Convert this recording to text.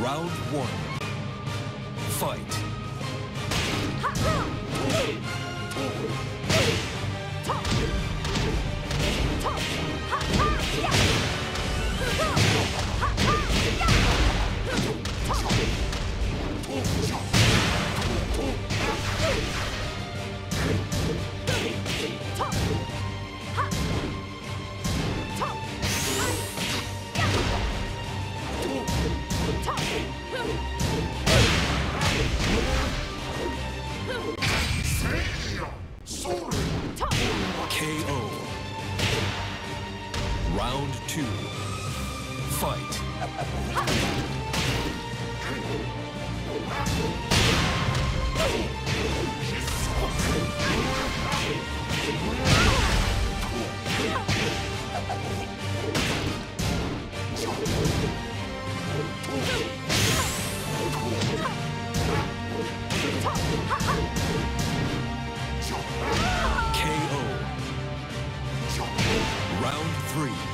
Round one. Fight. Two. Fight. KO. Round three.